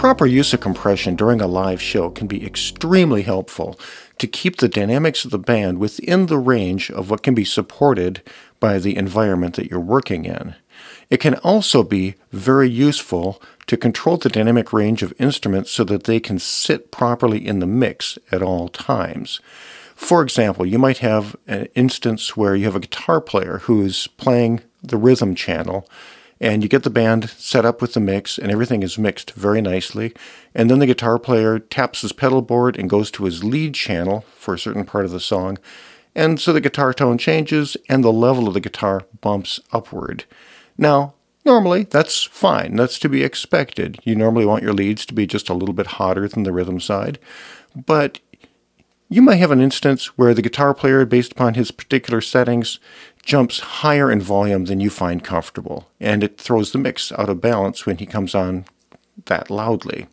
proper use of compression during a live show can be extremely helpful to keep the dynamics of the band within the range of what can be supported by the environment that you're working in. It can also be very useful to control the dynamic range of instruments so that they can sit properly in the mix at all times. For example, you might have an instance where you have a guitar player who's playing the rhythm channel and you get the band set up with the mix and everything is mixed very nicely. And then the guitar player taps his pedal board and goes to his lead channel for a certain part of the song. And so the guitar tone changes and the level of the guitar bumps upward. Now normally that's fine. That's to be expected. You normally want your leads to be just a little bit hotter than the rhythm side. But you might have an instance where the guitar player, based upon his particular settings, jumps higher in volume than you find comfortable, and it throws the mix out of balance when he comes on that loudly.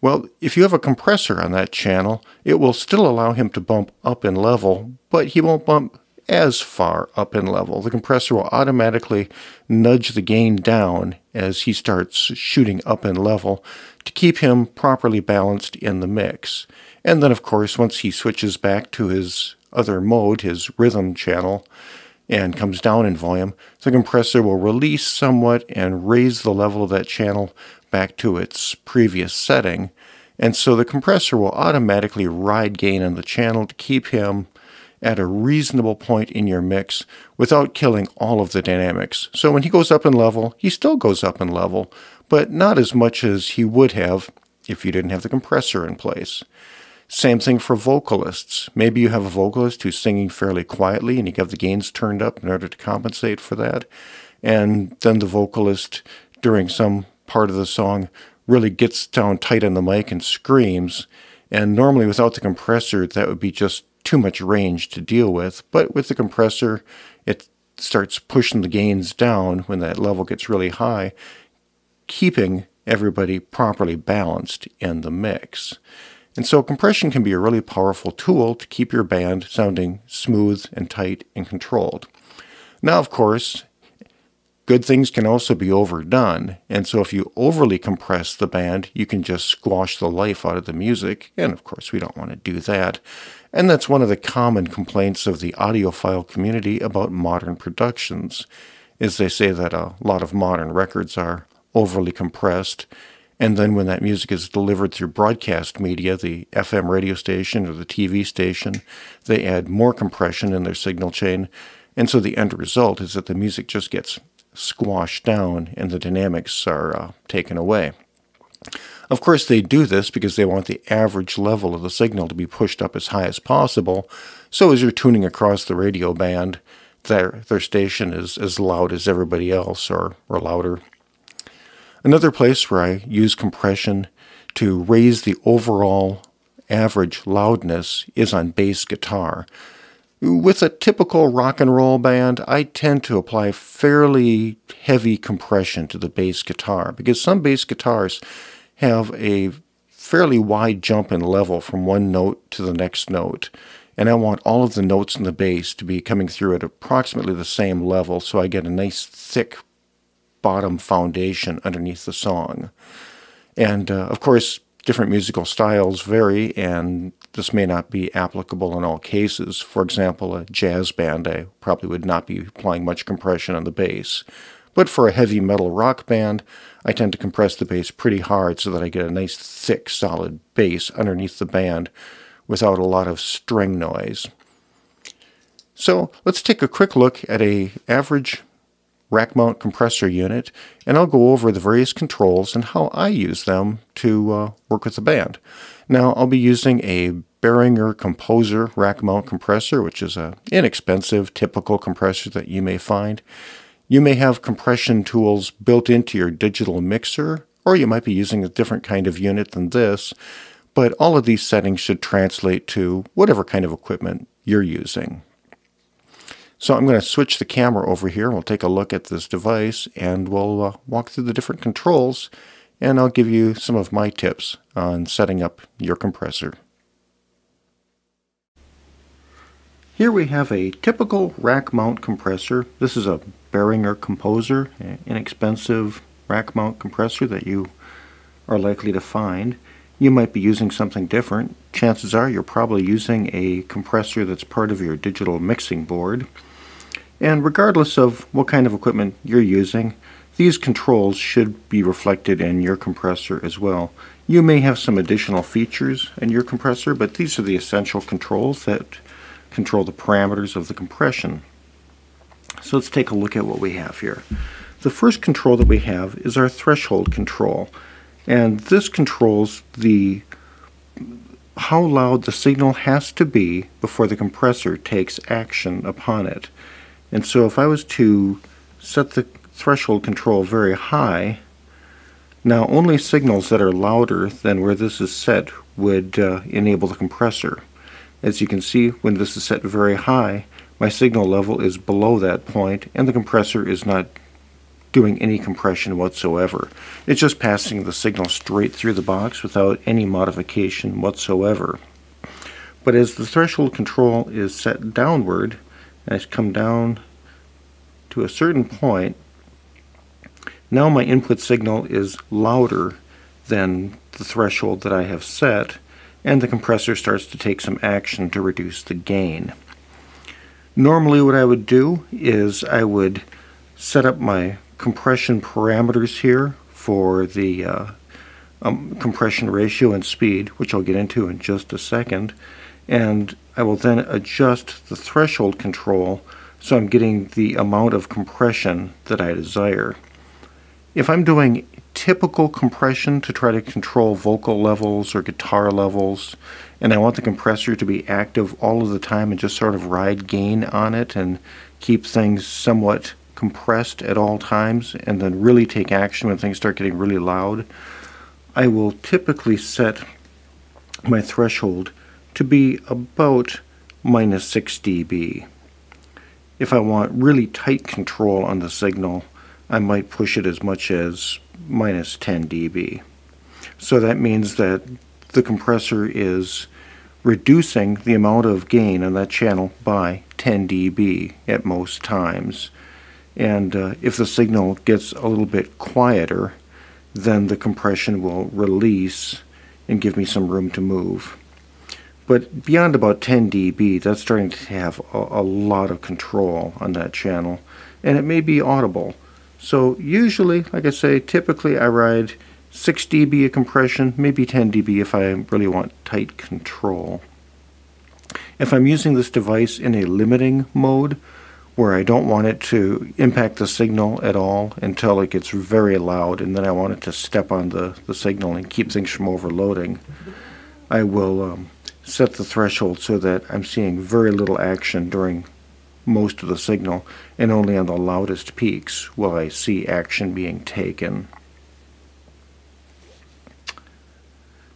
Well, if you have a compressor on that channel, it will still allow him to bump up in level, but he won't bump as far up in level. The compressor will automatically nudge the gain down as he starts shooting up in level to keep him properly balanced in the mix. And then, of course, once he switches back to his other mode, his rhythm channel, and comes down in volume, the compressor will release somewhat and raise the level of that channel back to its previous setting. And so the compressor will automatically ride gain on the channel to keep him at a reasonable point in your mix without killing all of the dynamics. So when he goes up in level, he still goes up in level, but not as much as he would have if you didn't have the compressor in place. Same thing for vocalists. Maybe you have a vocalist who's singing fairly quietly and you have the gains turned up in order to compensate for that. And then the vocalist, during some part of the song, really gets down tight on the mic and screams. And normally, without the compressor, that would be just too much range to deal with. But with the compressor, it starts pushing the gains down when that level gets really high, keeping everybody properly balanced in the mix. And so compression can be a really powerful tool to keep your band sounding smooth and tight and controlled. Now, of course, good things can also be overdone, and so if you overly compress the band, you can just squash the life out of the music, and of course we don't want to do that. And that's one of the common complaints of the audiophile community about modern productions, is they say that a lot of modern records are overly compressed and then when that music is delivered through broadcast media, the FM radio station or the TV station, they add more compression in their signal chain. And so the end result is that the music just gets squashed down and the dynamics are uh, taken away. Of course, they do this because they want the average level of the signal to be pushed up as high as possible. So as you're tuning across the radio band, their, their station is as loud as everybody else or, or louder. Another place where I use compression to raise the overall average loudness is on bass guitar. With a typical rock and roll band, I tend to apply fairly heavy compression to the bass guitar because some bass guitars have a fairly wide jump in level from one note to the next note. And I want all of the notes in the bass to be coming through at approximately the same level so I get a nice thick bottom foundation underneath the song. And uh, of course, different musical styles vary, and this may not be applicable in all cases. For example, a jazz band, I probably would not be applying much compression on the bass. But for a heavy metal rock band, I tend to compress the bass pretty hard so that I get a nice thick solid bass underneath the band without a lot of string noise. So let's take a quick look at a average rack mount compressor unit, and I'll go over the various controls and how I use them to uh, work with the band. Now, I'll be using a Behringer Composer rack mount compressor, which is an inexpensive, typical compressor that you may find. You may have compression tools built into your digital mixer, or you might be using a different kind of unit than this, but all of these settings should translate to whatever kind of equipment you're using. So I'm going to switch the camera over here. We'll take a look at this device and we'll uh, walk through the different controls and I'll give you some of my tips on setting up your compressor. Here we have a typical rack mount compressor. This is a Behringer Composer, an inexpensive rack mount compressor that you are likely to find. You might be using something different. Chances are you're probably using a compressor that's part of your digital mixing board. And regardless of what kind of equipment you're using, these controls should be reflected in your compressor as well. You may have some additional features in your compressor, but these are the essential controls that control the parameters of the compression. So let's take a look at what we have here. The first control that we have is our threshold control. And this controls the how loud the signal has to be before the compressor takes action upon it. And so if I was to set the threshold control very high, now only signals that are louder than where this is set would uh, enable the compressor. As you can see, when this is set very high, my signal level is below that point and the compressor is not doing any compression whatsoever. It's just passing the signal straight through the box without any modification whatsoever. But as the threshold control is set downward, I come down to a certain point, now my input signal is louder than the threshold that I have set, and the compressor starts to take some action to reduce the gain. Normally what I would do is I would set up my compression parameters here for the uh, um, compression ratio and speed, which I'll get into in just a second, and I will then adjust the threshold control so I'm getting the amount of compression that I desire. If I'm doing typical compression to try to control vocal levels or guitar levels, and I want the compressor to be active all of the time and just sort of ride gain on it and keep things somewhat compressed at all times and then really take action when things start getting really loud, I will typically set my threshold to be about minus 6 dB. If I want really tight control on the signal, I might push it as much as minus 10 dB. So that means that the compressor is reducing the amount of gain on that channel by 10 dB at most times. And uh, if the signal gets a little bit quieter, then the compression will release and give me some room to move. But beyond about 10 dB, that's starting to have a, a lot of control on that channel, and it may be audible. So usually, like I say, typically I ride 6 dB of compression, maybe 10 dB if I really want tight control. If I'm using this device in a limiting mode, where I don't want it to impact the signal at all until it gets very loud and then I want it to step on the, the signal and keep things from overloading, I will um, set the threshold so that I'm seeing very little action during most of the signal and only on the loudest peaks will I see action being taken.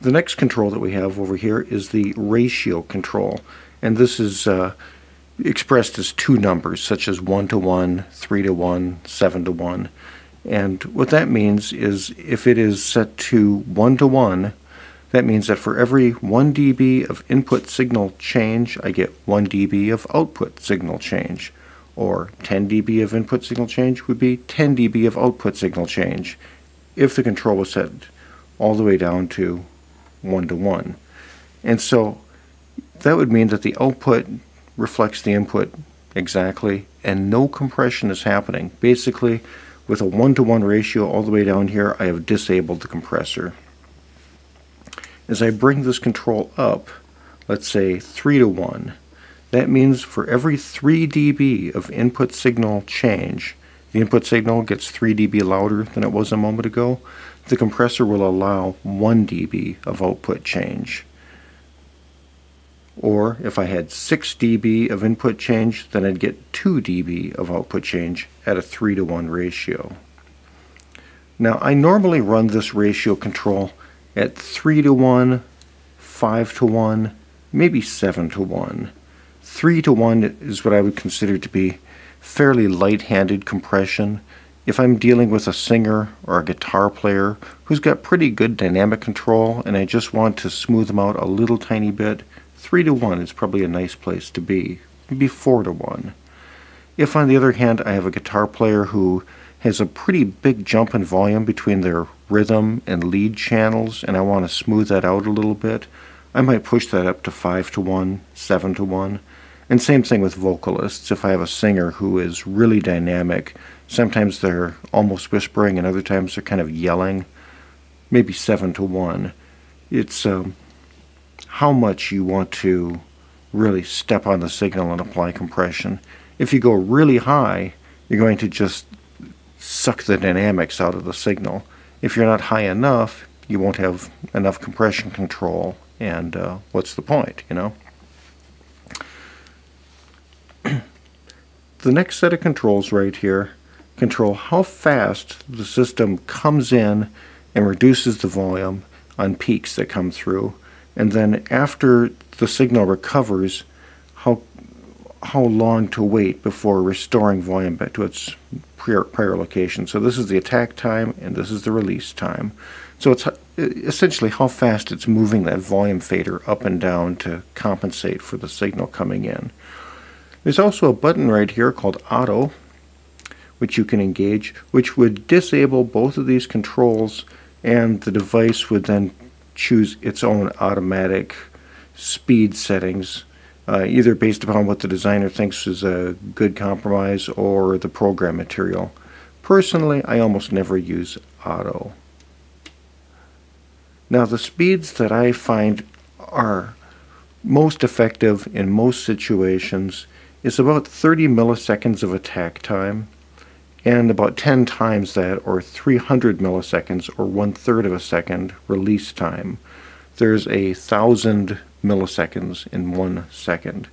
The next control that we have over here is the ratio control and this is uh, expressed as two numbers such as 1 to 1, 3 to 1, 7 to 1 and what that means is if it is set to 1 to 1 that means that for every 1 dB of input signal change, I get 1 dB of output signal change. Or 10 dB of input signal change would be 10 dB of output signal change if the control was set all the way down to 1 to 1. And so that would mean that the output reflects the input exactly and no compression is happening. Basically, with a 1 to 1 ratio all the way down here, I have disabled the compressor. As I bring this control up, let's say 3 to 1, that means for every 3 dB of input signal change, the input signal gets 3 dB louder than it was a moment ago, the compressor will allow 1 dB of output change. Or if I had 6 dB of input change, then I'd get 2 dB of output change at a 3 to 1 ratio. Now I normally run this ratio control at 3 to 1, 5 to 1, maybe 7 to 1. 3 to 1 is what I would consider to be fairly light-handed compression. If I'm dealing with a singer or a guitar player who's got pretty good dynamic control and I just want to smooth them out a little tiny bit, 3 to 1 is probably a nice place to be. Maybe 4 to 1. If on the other hand I have a guitar player who has a pretty big jump in volume between their rhythm and lead channels and I want to smooth that out a little bit, I might push that up to 5 to 1, 7 to 1. And same thing with vocalists. If I have a singer who is really dynamic, sometimes they're almost whispering and other times they're kind of yelling, maybe 7 to 1. It's um, how much you want to really step on the signal and apply compression. If you go really high, you're going to just suck the dynamics out of the signal. If you're not high enough, you won't have enough compression control, and uh, what's the point, you know? the next set of controls right here control how fast the system comes in and reduces the volume on peaks that come through, and then after the signal recovers, how how long to wait before restoring volume back to its prior, prior location. So this is the attack time and this is the release time. So it's essentially how fast it's moving that volume fader up and down to compensate for the signal coming in. There's also a button right here called Auto, which you can engage, which would disable both of these controls and the device would then choose its own automatic speed settings uh, either based upon what the designer thinks is a good compromise or the program material. Personally, I almost never use auto. Now the speeds that I find are most effective in most situations is about 30 milliseconds of attack time and about 10 times that or 300 milliseconds or one third of a second release time. There's a thousand milliseconds in one second.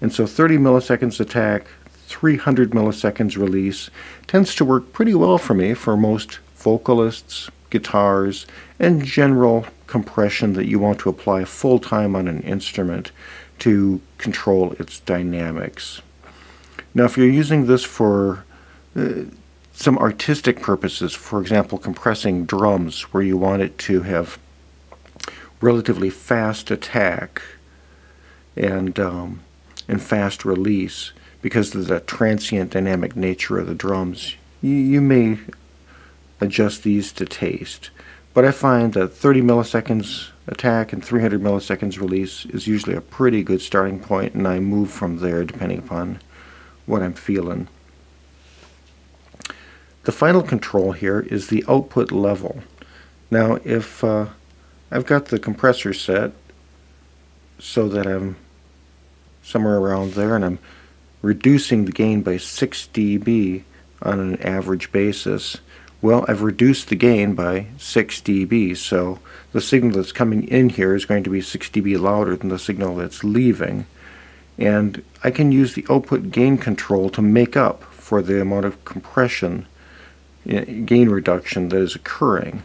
And so 30 milliseconds attack, 300 milliseconds release tends to work pretty well for me for most vocalists, guitars, and general compression that you want to apply full time on an instrument to control its dynamics. Now, if you're using this for uh, some artistic purposes, for example, compressing drums where you want it to have relatively fast attack and um, and fast release because of the transient dynamic nature of the drums. You, you may adjust these to taste, but I find that 30 milliseconds attack and 300 milliseconds release is usually a pretty good starting point, and I move from there depending upon what I'm feeling. The final control here is the output level. Now, if uh, I've got the compressor set so that I'm somewhere around there and I'm reducing the gain by 6 dB on an average basis. Well, I've reduced the gain by 6 dB, so the signal that's coming in here is going to be 6 dB louder than the signal that's leaving. And I can use the output gain control to make up for the amount of compression eh, gain reduction that is occurring.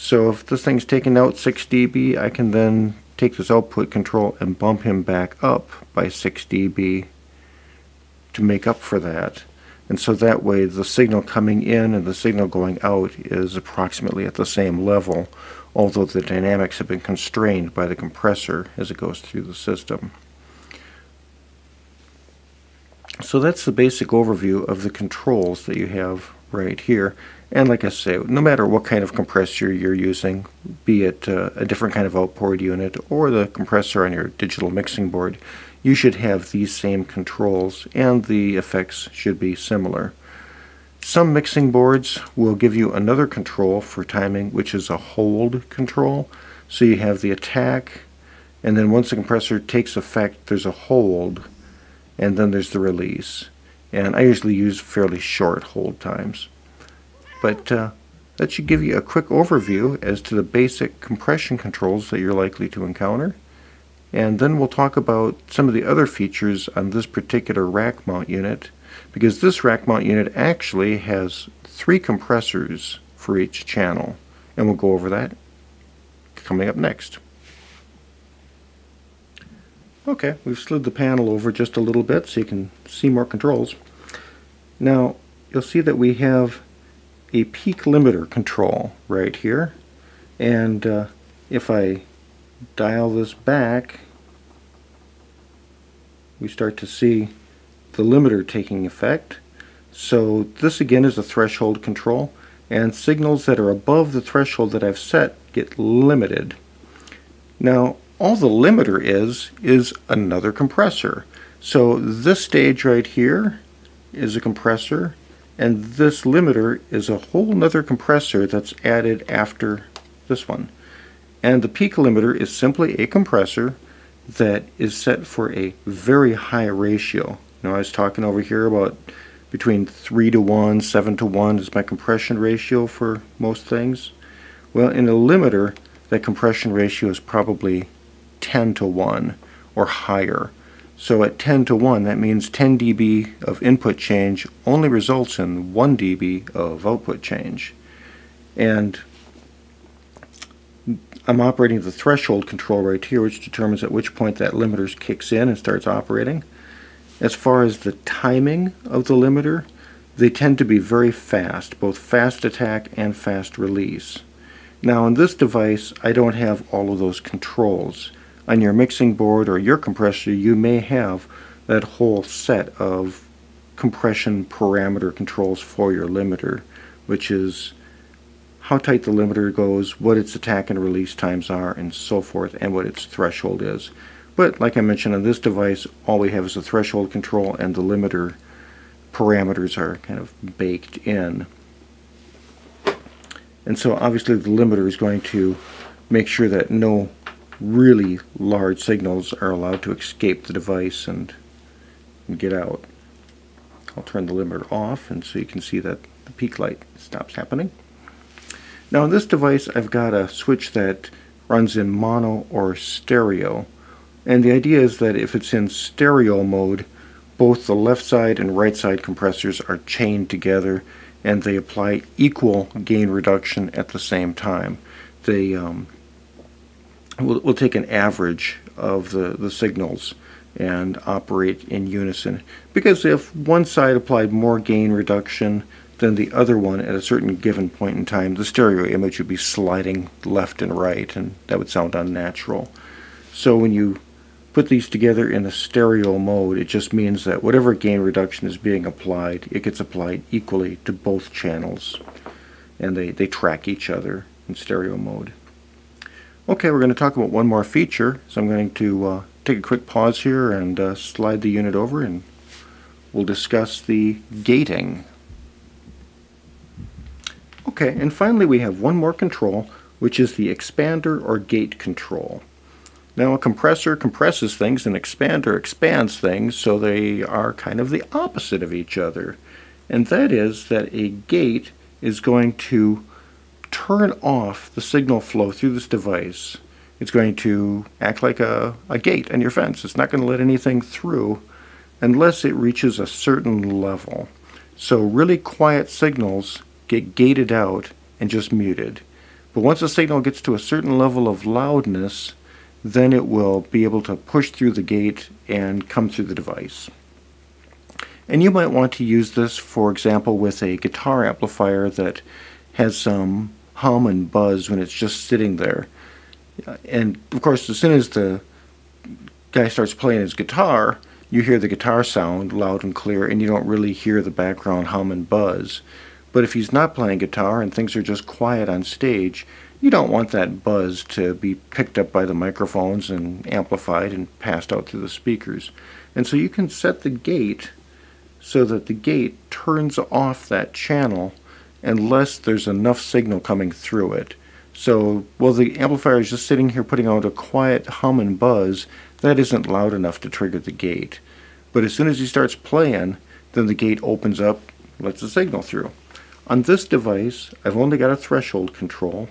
So if this thing's taking out 6 dB, I can then take this output control and bump him back up by 6 dB to make up for that. And so that way the signal coming in and the signal going out is approximately at the same level, although the dynamics have been constrained by the compressor as it goes through the system. So that's the basic overview of the controls that you have right here. And like I say, no matter what kind of compressor you're using, be it uh, a different kind of outboard unit or the compressor on your digital mixing board, you should have these same controls and the effects should be similar. Some mixing boards will give you another control for timing, which is a hold control. So you have the attack, and then once the compressor takes effect, there's a hold, and then there's the release. And I usually use fairly short hold times. But uh, that should give you a quick overview as to the basic compression controls that you're likely to encounter. And then we'll talk about some of the other features on this particular rack mount unit because this rack mount unit actually has three compressors for each channel. And we'll go over that coming up next. Okay, we've slid the panel over just a little bit so you can see more controls. Now, you'll see that we have a peak limiter control right here and uh, if I dial this back we start to see the limiter taking effect so this again is a threshold control and signals that are above the threshold that I've set get limited. Now, all the limiter is, is another compressor. So this stage right here is a compressor, and this limiter is a whole nother compressor that's added after this one. And the peak limiter is simply a compressor that is set for a very high ratio. Now I was talking over here about between 3 to 1, 7 to 1 is my compression ratio for most things. Well, in a limiter, that compression ratio is probably 10 to 1 or higher. So at 10 to 1, that means 10 dB of input change only results in 1 dB of output change. And I'm operating the threshold control right here, which determines at which point that limiter kicks in and starts operating. As far as the timing of the limiter, they tend to be very fast, both fast attack and fast release. Now on this device, I don't have all of those controls on your mixing board or your compressor, you may have that whole set of compression parameter controls for your limiter, which is how tight the limiter goes, what its attack and release times are, and so forth, and what its threshold is. But like I mentioned on this device, all we have is a threshold control and the limiter parameters are kind of baked in. And so obviously the limiter is going to make sure that no really large signals are allowed to escape the device and, and get out. I'll turn the limiter off and so you can see that the peak light stops happening. Now on this device I've got a switch that runs in mono or stereo and the idea is that if it's in stereo mode both the left side and right side compressors are chained together and they apply equal gain reduction at the same time. They um, we'll, we'll take an average of the, the signals and operate in unison. Because if one side applied more gain reduction than the other one at a certain given point in time, the stereo image would be sliding left and right, and that would sound unnatural. So when you put these together in a stereo mode, it just means that whatever gain reduction is being applied, it gets applied equally to both channels, and they, they track each other in stereo mode. Okay, we're going to talk about one more feature, so I'm going to uh, take a quick pause here and uh, slide the unit over and we'll discuss the gating. Okay, and finally we have one more control, which is the expander or gate control. Now a compressor compresses things, an expander expands things, so they are kind of the opposite of each other. And that is that a gate is going to turn off the signal flow through this device, it's going to act like a, a gate on your fence. It's not going to let anything through unless it reaches a certain level. So really quiet signals get gated out and just muted. But once a signal gets to a certain level of loudness, then it will be able to push through the gate and come through the device. And you might want to use this, for example, with a guitar amplifier that has some hum and buzz when it's just sitting there. And of course, as soon as the guy starts playing his guitar, you hear the guitar sound loud and clear, and you don't really hear the background hum and buzz. But if he's not playing guitar and things are just quiet on stage, you don't want that buzz to be picked up by the microphones and amplified and passed out through the speakers. And so you can set the gate so that the gate turns off that channel unless there's enough signal coming through it. So while the amplifier is just sitting here putting out a quiet hum and buzz, that isn't loud enough to trigger the gate. But as soon as he starts playing, then the gate opens up, lets the signal through. On this device, I've only got a threshold control,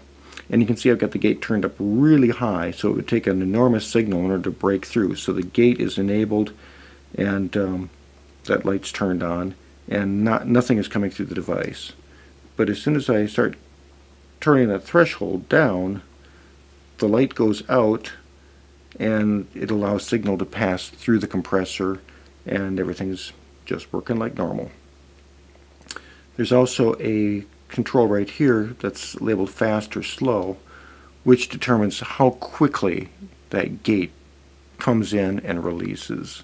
and you can see I've got the gate turned up really high, so it would take an enormous signal in order to break through. So the gate is enabled, and um, that light's turned on, and not nothing is coming through the device. But as soon as I start turning that threshold down, the light goes out and it allows signal to pass through the compressor and everything's just working like normal. There's also a control right here that's labeled fast or slow which determines how quickly that gate comes in and releases.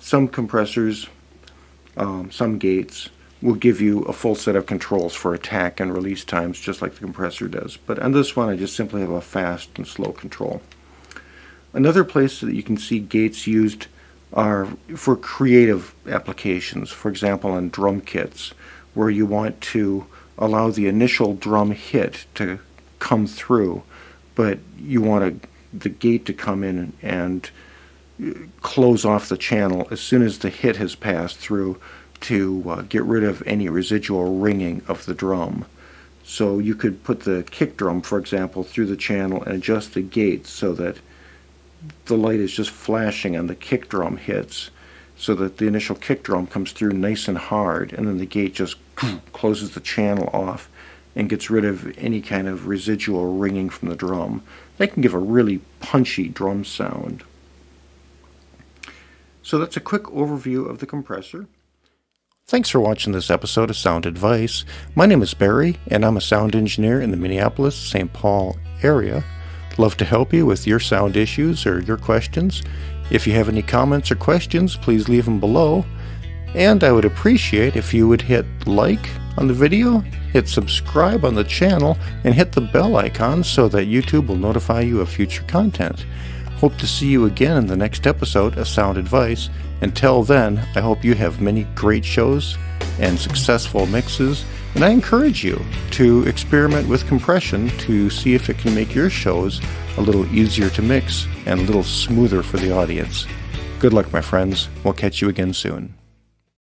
Some compressors, um, some gates will give you a full set of controls for attack and release times just like the compressor does. But on this one I just simply have a fast and slow control. Another place that you can see gates used are for creative applications. For example on drum kits where you want to allow the initial drum hit to come through but you want a, the gate to come in and close off the channel as soon as the hit has passed through to uh, get rid of any residual ringing of the drum. So you could put the kick drum, for example, through the channel and adjust the gate so that the light is just flashing on the kick drum hits so that the initial kick drum comes through nice and hard and then the gate just closes the channel off and gets rid of any kind of residual ringing from the drum. That can give a really punchy drum sound. So that's a quick overview of the compressor. Thanks for watching this episode of Sound Advice. My name is Barry, and I'm a sound engineer in the Minneapolis, St. Paul area. Love to help you with your sound issues or your questions. If you have any comments or questions, please leave them below. And I would appreciate if you would hit like on the video, hit subscribe on the channel, and hit the bell icon so that YouTube will notify you of future content. Hope to see you again in the next episode of Sound Advice. Until then, I hope you have many great shows and successful mixes, and I encourage you to experiment with compression to see if it can make your shows a little easier to mix and a little smoother for the audience. Good luck, my friends. We'll catch you again soon.